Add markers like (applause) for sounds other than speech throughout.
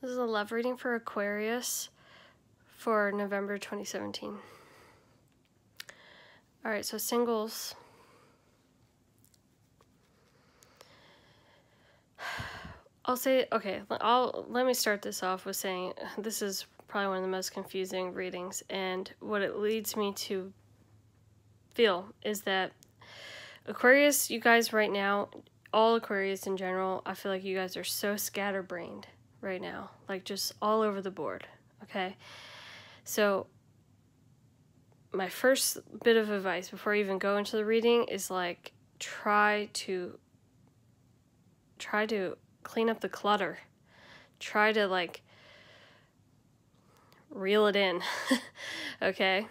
This is a love reading for Aquarius for November 2017. All right, so singles. (sighs) I'll say, okay, I'll, let me start this off with saying this is probably one of the most confusing readings, and what it leads me to feel is that Aquarius, you guys right now, all Aquarius in general, I feel like you guys are so scatterbrained right now, like just all over the board, okay? So, my first bit of advice before you even go into the reading is like try to try to clean up the clutter. Try to like reel it in. (laughs) okay?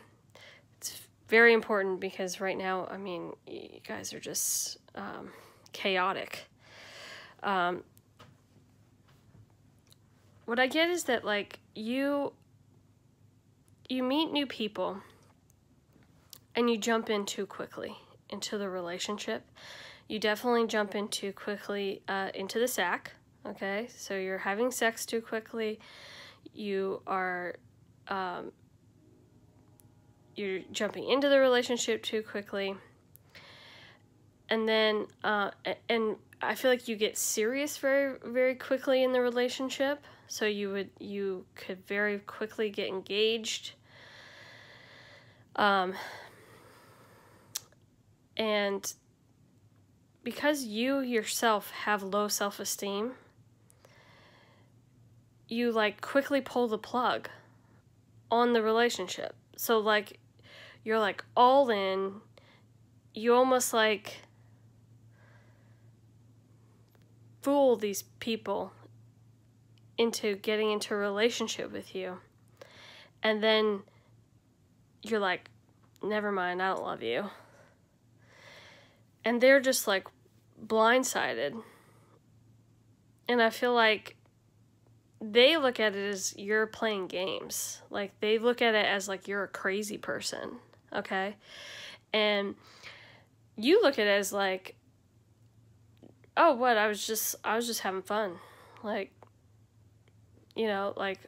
It's very important because right now, I mean, you guys are just um, chaotic. Um, what I get is that like you you meet new people and you jump in too quickly into the relationship. You definitely jump in too quickly uh, into the sack. Okay, so you're having sex too quickly. You are um, you're jumping into the relationship too quickly and then uh, and i feel like you get serious very very quickly in the relationship so you would you could very quickly get engaged. Um, and because you yourself have low self-esteem you like quickly pull the plug on the relationship. So like you're like all in. You almost like fool these people into getting into a relationship with you. And then you're like, never mind, I don't love you. And they're just like blindsided. And I feel like they look at it as you're playing games. Like they look at it as like you're a crazy person, okay? And you look at it as like oh, what? I was just I was just having fun. Like you know, like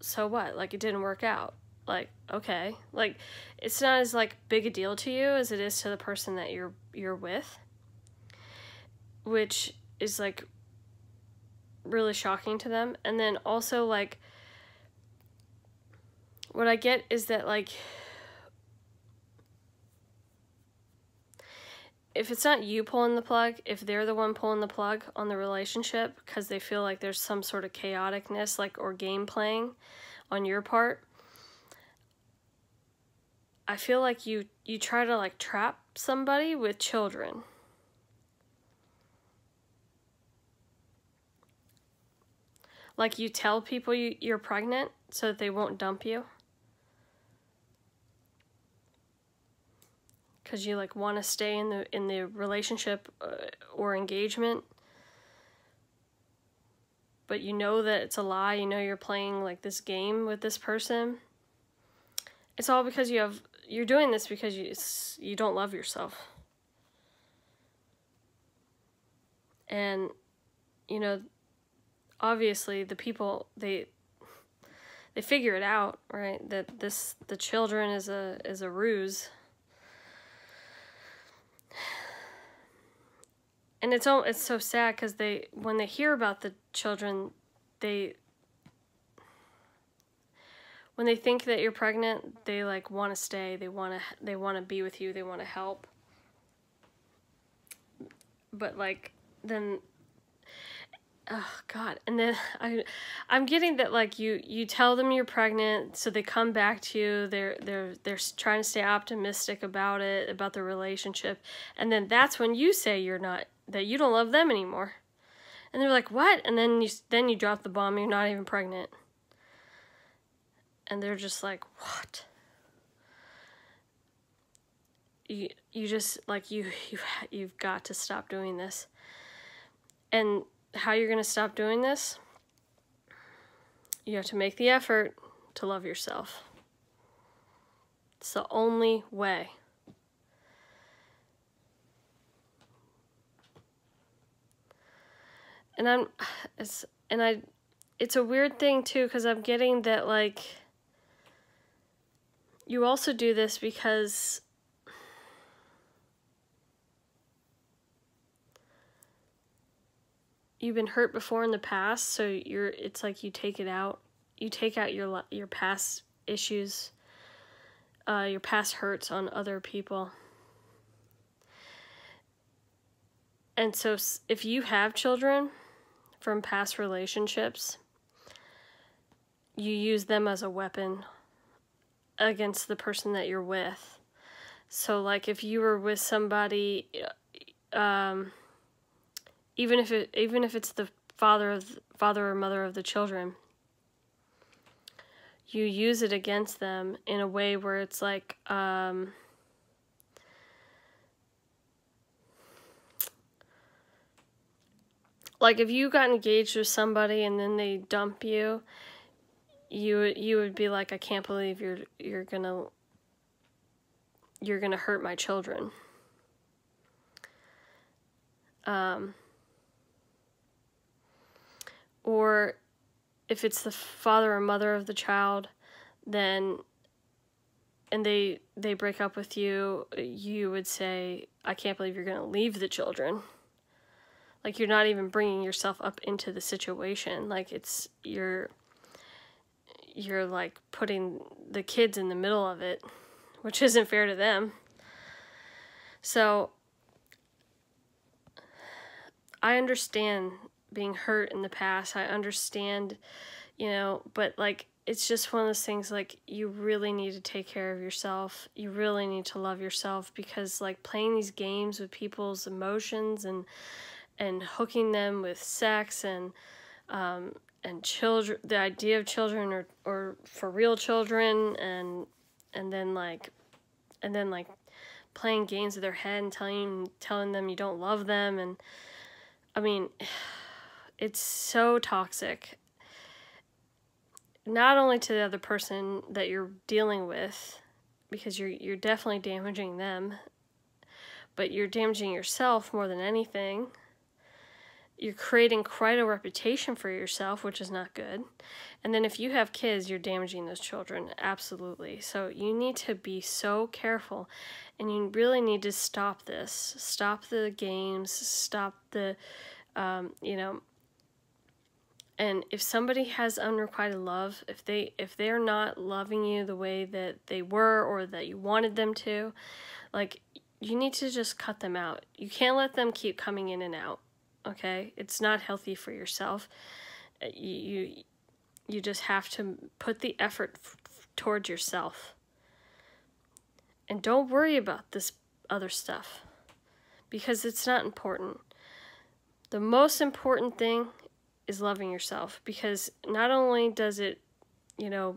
so what? Like it didn't work out. Like okay. Like it's not as like big a deal to you as it is to the person that you're you're with. Which is like really shocking to them. And then also like what I get is that like if it's not you pulling the plug, if they're the one pulling the plug on the relationship because they feel like there's some sort of chaoticness like or game playing on your part, I feel like you you try to like trap somebody with children. Like you tell people you, you're pregnant so that they won't dump you. Because you like want to stay in the in the relationship uh, or engagement. But you know that it's a lie you know you're playing like this game with this person. It's all because you have you're doing this because you you don't love yourself. And you know obviously the people they they figure it out right? That this the children is a is a ruse and it's all it's so sad because they when they hear about the children they when they think that you're pregnant they like want to stay they want to they want to be with you they want to help. But like then oh god. And then (laughs) i i'm getting that like you you tell them you're pregnant so they come back to you they're they're they're trying to stay optimistic about it about the relationship. And then that's when you say you're not that you don't love them anymore. And they're like what? And then you then you drop the bomb you're not even pregnant. And they're just like what? You you just like you you you've got to stop doing this. And how you're going to stop doing this, you have to make the effort to love yourself. It's the only way. And I'm (sighs) it's and I it's a weird thing too because I'm getting that like you also do this because you've been hurt before in the past so you're it's like you take it out you take out your your past issues uh, your past hurts on other people. And so if you have children from past relationships you use them as a weapon against the person that you're with. So like if you were with somebody um even if it even if it's the father of father or mother of the children you use it against them in a way where it's like um like if you got engaged with somebody and then they dump you you you would be like I can't believe you're you're to you're to hurt my children. Um or if it's the father or mother of the child, then and they they break up with you, you would say, "I can't believe you're to leave the children." Like you're not even bringing yourself up into the situation. Like it's you're you're like putting the kids in the middle of it, which (laughs) isn't fair to them. So I understand being hurt in the past. I understand, you know, but like it's just one of those things like you really need to take care of yourself. You really need to love yourself because like playing these games with people's emotions and and hooking them with sex and um, and children the idea of children or or for real children and and then like and then like playing games with their head and telling telling them you don't love them and I mean (sighs) it's so toxic. Not only to the other person that you're dealing with because you're you're definitely damaging them but you're damaging yourself more than anything you're creating quite a reputation for yourself, which is not good. And then if you have kids, you're damaging those children, absolutely. So you need to be so careful and you really need to stop this. Stop the games, stop the, um, you know, and if somebody has unrequited love, if they if they're not loving you the way that they were or that you wanted them to, like you need to just cut them out. You can't let them keep coming in and out okay? It's not healthy for yourself. Uh, you, you, you just have to put the effort towards yourself. And don't worry about this other stuff because it's not important. The most important thing is loving yourself because not only does it, you know,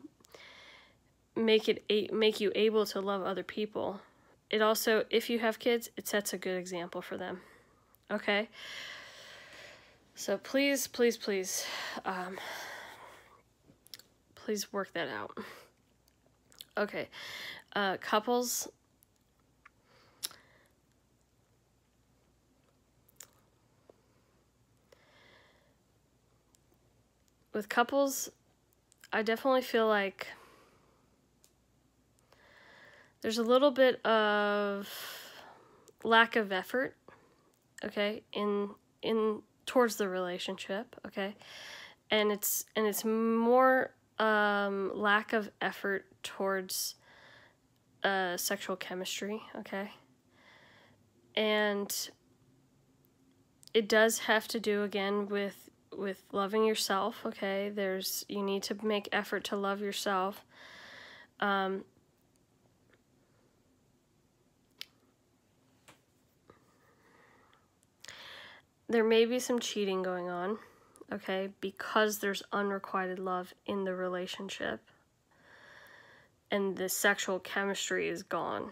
make it make you able to love other people, it also if you have kids, it sets a good example for them. Okay? So please, please, please, um, please work that out. Okay, uh, couples. With couples, I definitely feel like there's a little bit of lack of effort, okay, in in towards the relationship, okay? And it's and it's more um, lack of effort towards uh, sexual chemistry, okay? And it does have to do again with with loving yourself, okay? There's you need to make effort to love yourself. Um, there may be some cheating going on, okay, because there's unrequited love in the relationship and the sexual chemistry is gone.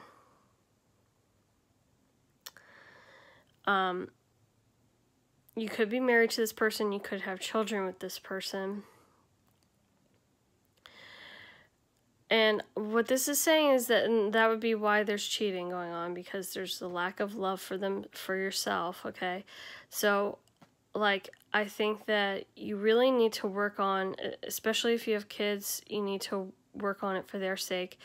Um, you could be married to this person, you could have children with this person. And what this is saying is that that would be why there's cheating going on because there's a lack of love for them for yourself, okay? So like I think that you really need to work on, especially if you have kids, you need to work on it for their sake.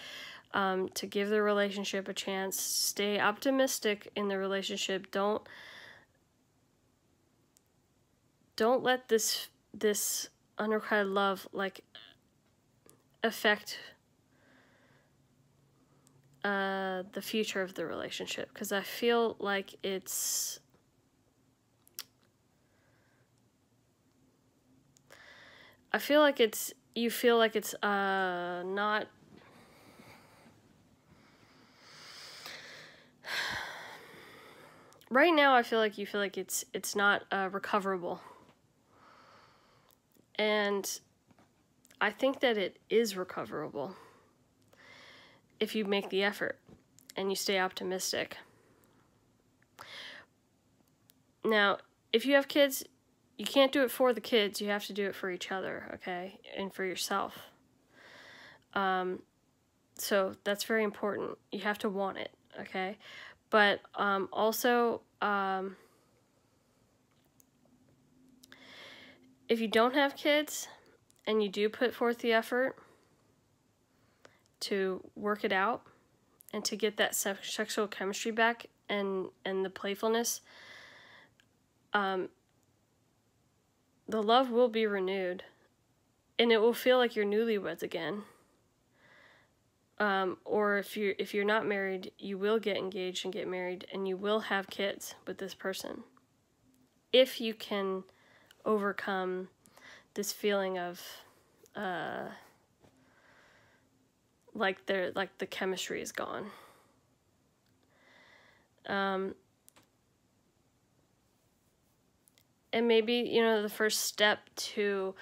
Um, to give the relationship a chance. Stay optimistic in the relationship. Don't don't let this this unrequited love like affect uh, the future of the relationship because I feel like it's I feel like it's you feel like it's uh not (sighs) right now I feel like you feel like it's it's not uh, recoverable. And I think that it is recoverable if you make the effort and you stay optimistic. Now, if you have kids, you can't do it for the kids. You have to do it for each other, okay? And for yourself. Um, so that's very important. You have to want it, okay? But um, also, um, if you don't have kids and you do put forth the effort to work it out and to get that sexual chemistry back and and the playfulness um, the love will be renewed and it will feel like you're newlyweds again. Um, or if you're if you're not married you will get engaged and get married and you will have kids with this person. If you can overcome this feeling of uh, like they're like the chemistry is gone. Um, and maybe you know the first step to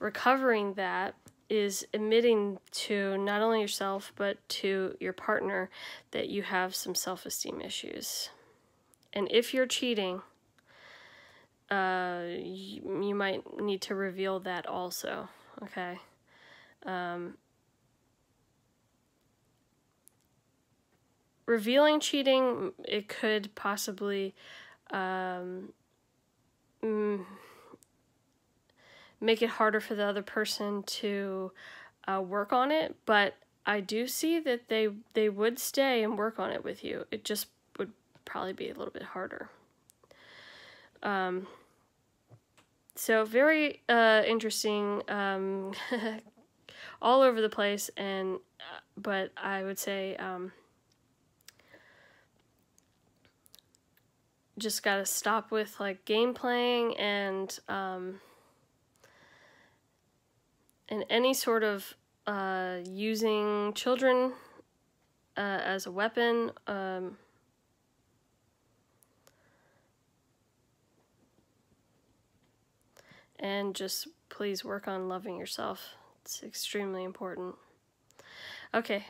recovering that is admitting to not only yourself but to your partner that you have some self-esteem issues and if you're cheating uh, you, you might need to reveal that also, okay? Um, revealing cheating, it could possibly um, make it harder for the other person to uh, work on it, but I do see that they they would stay and work on it with you. It just would probably be a little bit harder. Um, so very uh, interesting, um, (laughs) all over the place, and uh, but I would say um, just gotta stop with like game playing and um, and any sort of uh, using children uh, as a weapon. Um, and just please work on loving yourself. It's extremely important. Okay,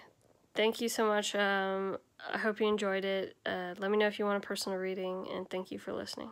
thank you so much. Um, I hope you enjoyed it. Uh, let me know if you want a personal reading, and thank you for listening.